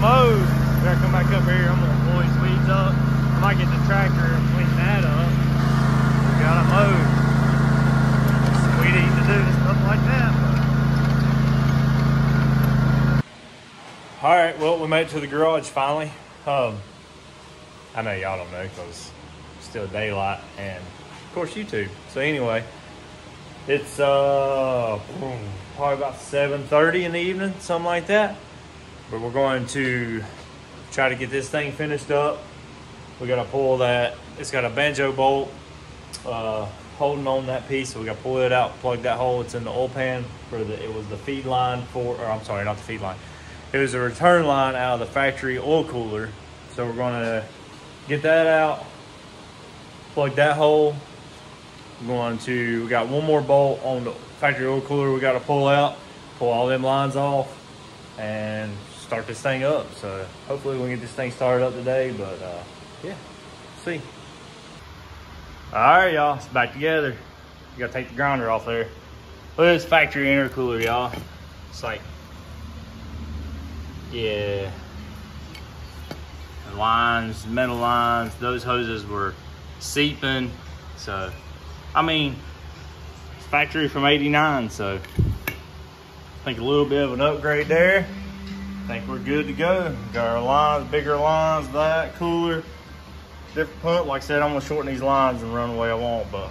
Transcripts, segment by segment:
we. We gotta come back up here. I'm gonna pull these weeds up. I might get the tractor and clean that up. We got mowed. Some weed eating to do stuff like that. All right, well, we made it to the garage finally. Um, I know y'all don't know because it's still daylight and of course YouTube. So anyway, it's uh probably about 7:30 in the evening, something like that. But we're going to try to get this thing finished up. We gotta pull that. It's got a banjo bolt uh, holding on that piece, so we gotta pull it out, plug that hole. It's in the oil pan for the. It was the feed line for, or I'm sorry, not the feed line. It was a return line out of the factory oil cooler. So we're gonna get that out, plug that hole. We're going to, we got one more bolt on the factory oil cooler we got to pull out, pull all them lines off, and start this thing up. So hopefully we can get this thing started up today, but uh, yeah, see. All right, y'all, it's back together. You gotta take the grinder off there. Look at this factory intercooler, y'all. It's like, yeah, the lines, metal lines, those hoses were seeping. So, I mean, factory from 89, so I think a little bit of an upgrade there. Think we're good to go. Got our lines, bigger lines, that, cooler, different pump. Like I said, I'm gonna shorten these lines and run the way I want, but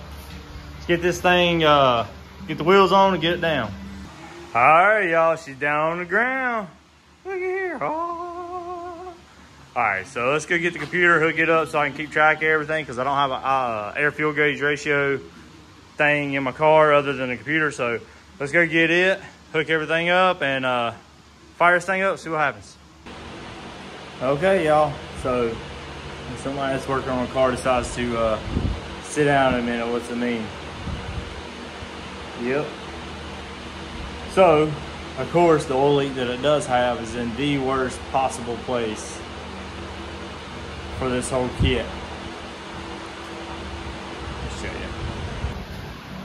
let's get this thing, uh, get the wheels on and get it down. All right, y'all, she's down on the ground. Look at here, oh. All right, so let's go get the computer, hook it up so I can keep track of everything because I don't have an uh, air fuel gauge ratio thing in my car other than the computer. So let's go get it, hook everything up, and uh, fire this thing up, see what happens. Okay, y'all. So somebody that's working on a car decides to uh, sit down a minute, what's it mean? Yep. So, of course, the oil leak that it does have is in the worst possible place for this whole kit. Let's show you.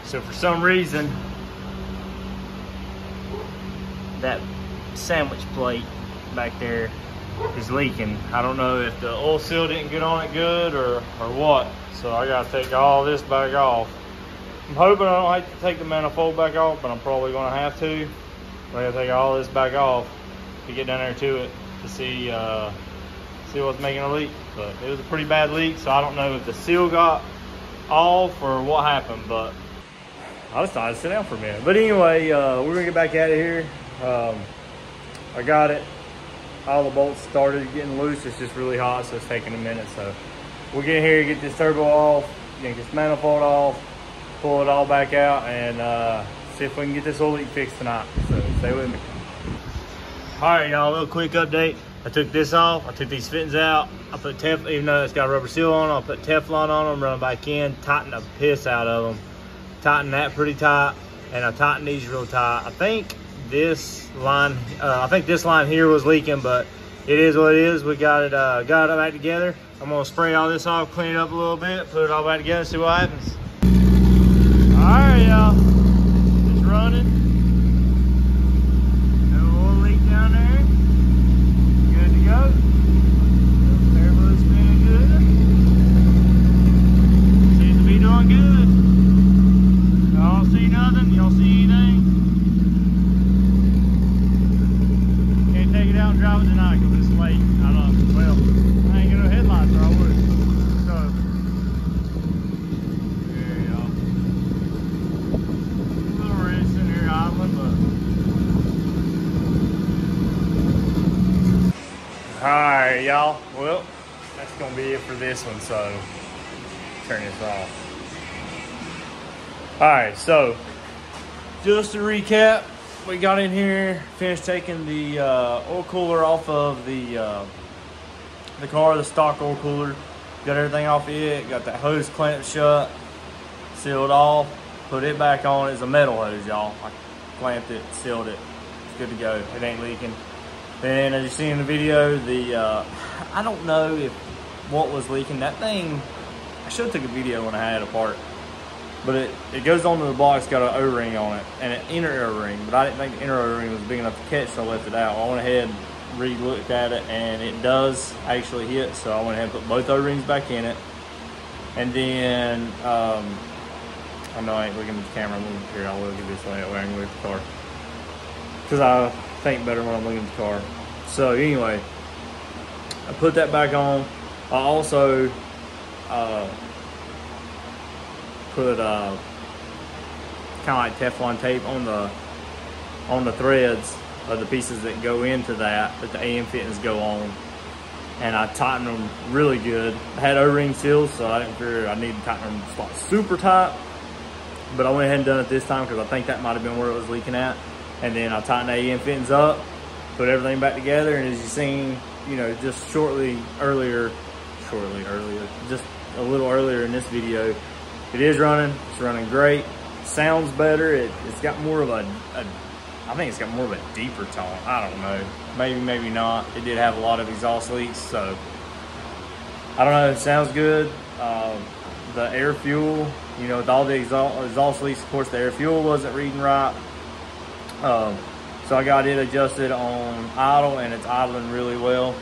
So for some reason, that sandwich plate back there is leaking. I don't know if the oil seal didn't get on it good or, or what. So I gotta take all this back off. I'm hoping I don't have to take the manifold back off, but I'm probably gonna have to. I gotta take all this back off to get down there to it to see uh, see what's making a leak. But it was a pretty bad leak, so I don't know if the seal got off or what happened, but I thought I'd sit down for a minute. But anyway, uh, we're gonna get back at it here. Um, I got it. All the bolts started getting loose. It's just really hot, so it's taking a minute. So we'll get here, get this turbo off, get this manifold off, pull it all back out, and uh, see if we can get this oil leak fixed tonight. So stay with me. All right, y'all, a little quick update. I took this off, I took these fittings out. I put Tef, even though it's got a rubber seal on, I put Teflon on them, run them back in, tighten the piss out of them. Tighten that pretty tight, and I tightened these real tight. I think this line, uh, I think this line here was leaking, but it is what it is. We got it, uh, got it back together. I'm gonna spray all this off, clean it up a little bit, put it all back together, see what happens. All right, y'all, it's running. No oil leak down there. Good to go. Turbo's spinning good. Seems to be doing good. Y'all see nothing? Y'all see anything? Can't take it out and drive it tonight because it's late. I don't know. Well, I ain't got no headlights or I would. So, there y'all. A little wrench in here idling, Y'all. Well, that's gonna be it for this one. So, turn this off. All right, so just to recap, we got in here, finished taking the uh, oil cooler off of the uh, the car, the stock oil cooler. Got everything off it, got that hose clamp shut, sealed off, put it back on. It's a metal hose, y'all. I clamped it, sealed it. It's good to go. It ain't leaking. Then, as you see in the video, the uh, I don't know if what was leaking. That thing, I should have took a video when I had it apart. But it, it goes onto the box, got an O-ring on it, and an inner O-ring, but I didn't think the inner O-ring was big enough to catch, so I left it out. I went ahead and re-looked at it, and it does actually hit, so I went ahead and put both O-rings back in it. And then, um, I know I ain't looking at the camera, I'm looking here, I'll at this way, that way I can look at the car. Because I think better when I'm looking at the car. So anyway, I put that back on. I also, uh, put uh, kind of like Teflon tape on the on the threads of the pieces that go into that that the AN fittings go on and I tightened them really good. I had O-ring seals so I didn't figure I needed to tighten them like super tight but I went ahead and done it this time because I think that might have been where it was leaking at and then I tighten the AN fittings up put everything back together and as you seen you know just shortly earlier shortly earlier just a little earlier in this video it is running. It's running great. Sounds better. It, has got more of a, a, I think it's got more of a deeper tone. I don't know. Maybe, maybe not. It did have a lot of exhaust leaks, so I don't know. It sounds good. Uh, the air fuel, you know, with all the exhaust, exhaust leaks, of course, the air fuel wasn't reading right. Um, so I got it adjusted on idle, and it's idling really well.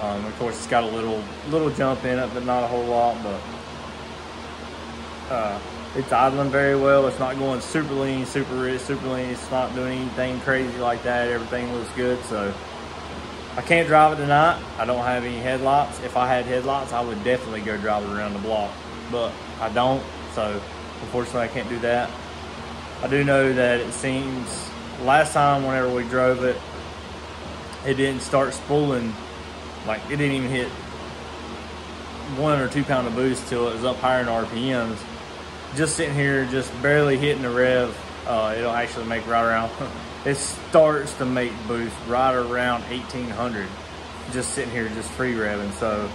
Um, of course, it's got a little little jump in it, but not a whole lot. But uh, it's idling very well. It's not going super lean, super rich, super lean. It's not doing anything crazy like that. Everything looks good. So I can't drive it tonight. I don't have any headlights. If I had headlights, I would definitely go drive it around the block. But I don't. So unfortunately, I can't do that. I do know that it seems last time whenever we drove it, it didn't start spooling. Like it didn't even hit one or two pound of boost till it was up higher in RPMs just sitting here, just barely hitting the rev, uh, it'll actually make right around, it starts to make boost right around 1800. Just sitting here, just free revving. So,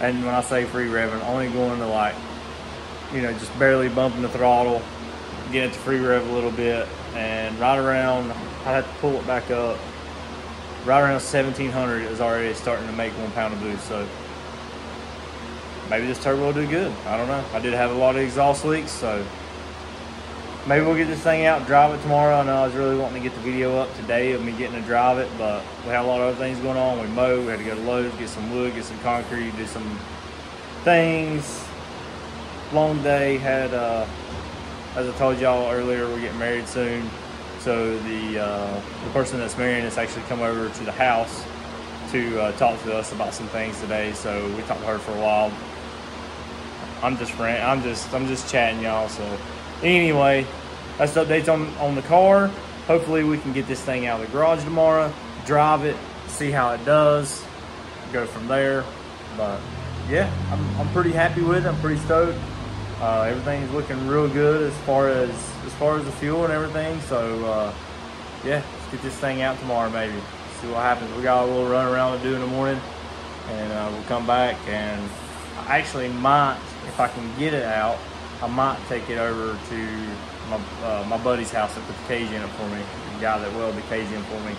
and when I say free revving, only going to like, you know, just barely bumping the throttle, get it to free rev a little bit, and right around, I have to pull it back up. Right around 1700 is already starting to make one pound of boost. So maybe this turbo will do good. I don't know. I did have a lot of exhaust leaks, so maybe we'll get this thing out and drive it tomorrow. I know I was really wanting to get the video up today of me getting to drive it, but we had a lot of other things going on. We mowed, we had to go to Lowe's, get some wood, get some concrete, do some things. Long day, had, uh, as I told y'all earlier, we're getting married soon. So the, uh, the person that's marrying us actually come over to the house to uh, talk to us about some things today. So we talked to her for a while. I'm just rant. I'm just I'm just chatting y'all. So anyway, that's the updates on on the car. Hopefully we can get this thing out of the garage tomorrow, drive it, see how it does, go from there. But yeah, I'm, I'm pretty happy with it. I'm pretty stoked. Uh, everything's looking real good as far as as far as the fuel and everything. So uh, yeah, let's get this thing out tomorrow maybe. See what happens. We got a little run around to do in the morning, and uh, we'll come back and I actually might if I can get it out, I might take it over to my uh, my buddy's house that put the cage in it for me. The guy that welded the cage in for me.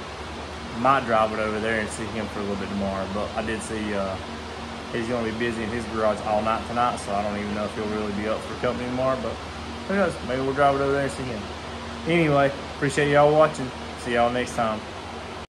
Might drive it over there and see him for a little bit tomorrow. But I did see uh, he's going to be busy in his garage all night tonight, so I don't even know if he'll really be up for company tomorrow. But who knows? Maybe we'll drive it over there and see him. Anyway, appreciate y'all watching. See y'all next time.